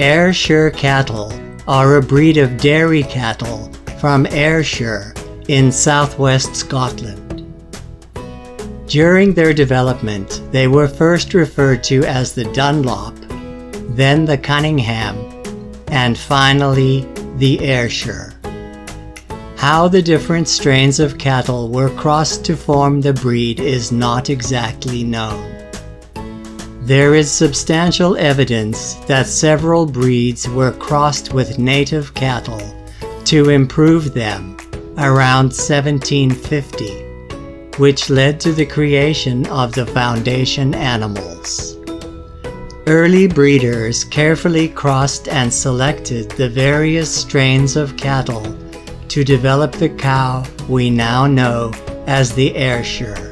Ayrshire cattle are a breed of dairy cattle from Ayrshire in southwest Scotland. During their development, they were first referred to as the Dunlop, then the Cunningham, and finally the Ayrshire. How the different strains of cattle were crossed to form the breed is not exactly known. There is substantial evidence that several breeds were crossed with native cattle to improve them around 1750 which led to the creation of the foundation animals. Early breeders carefully crossed and selected the various strains of cattle to develop the cow we now know as the Ayrshire.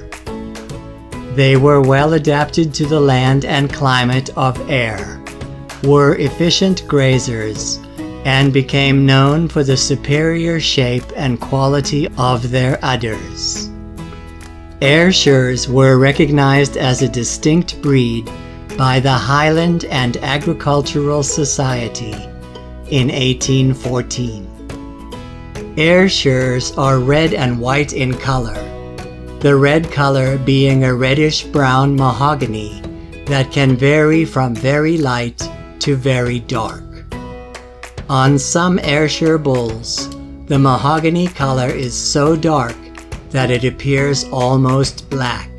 They were well adapted to the land and climate of Ayr, were efficient grazers, and became known for the superior shape and quality of their udders. Ayrshires were recognized as a distinct breed by the Highland and Agricultural Society in 1814. Ayrshires are red and white in color, the red color being a reddish brown mahogany that can vary from very light to very dark. On some Ayrshire bulls, the mahogany color is so dark that it appears almost black.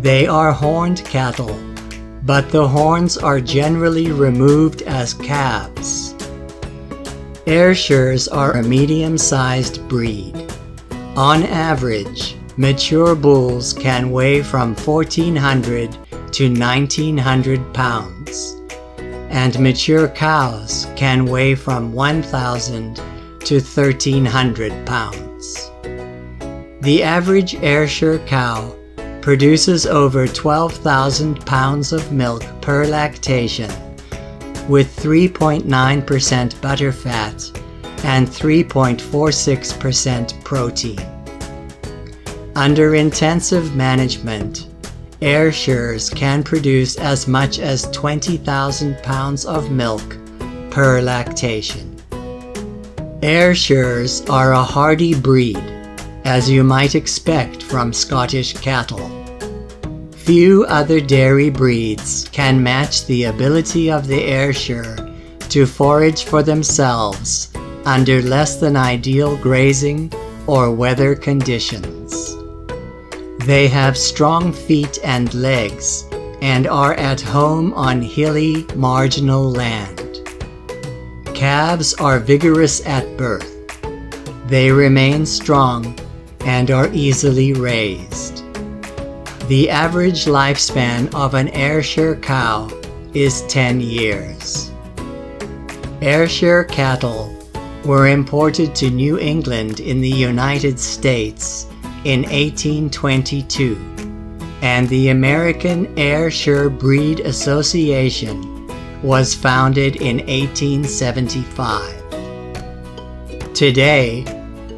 They are horned cattle, but the horns are generally removed as calves. Ayrshires are a medium-sized breed. On average, mature bulls can weigh from 1400 to 1900 pounds, and mature cows can weigh from 1000 to 1300 pounds. The average Ayrshire cow produces over 12,000 pounds of milk per lactation, with 3.9% butterfat and 3.46% protein. Under intensive management, Ayrshires can produce as much as 20,000 pounds of milk per lactation. Ayrshires are a hardy breed as you might expect from Scottish cattle. Few other dairy breeds can match the ability of the Ayrshire to forage for themselves under less than ideal grazing or weather conditions. They have strong feet and legs and are at home on hilly, marginal land. Calves are vigorous at birth. They remain strong and are easily raised. The average lifespan of an Ayrshire cow is 10 years. Ayrshire cattle were imported to New England in the United States in 1822, and the American Ayrshire Breed Association was founded in 1875. Today,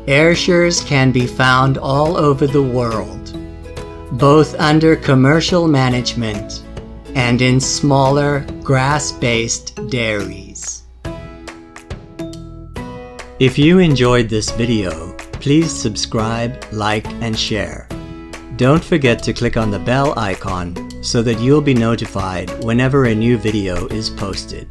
Ayrshires can be found all over the world, both under commercial management and in smaller grass-based dairies. If you enjoyed this video, please subscribe, like, and share. Don't forget to click on the bell icon so that you'll be notified whenever a new video is posted.